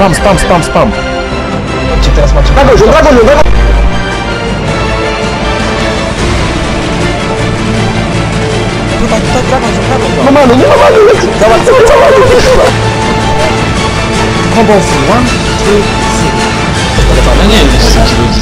Spam, spam, spam, spam. Czy teraz macie... Dragon, Dragon, Dragon! Dawaj, dawaj, dawaj, dawaj. No manu, nie ma manu, lecz! Dawaj, dawaj, dawaj, dawaj! Combo 1, 2, 3. Ale nie wiem.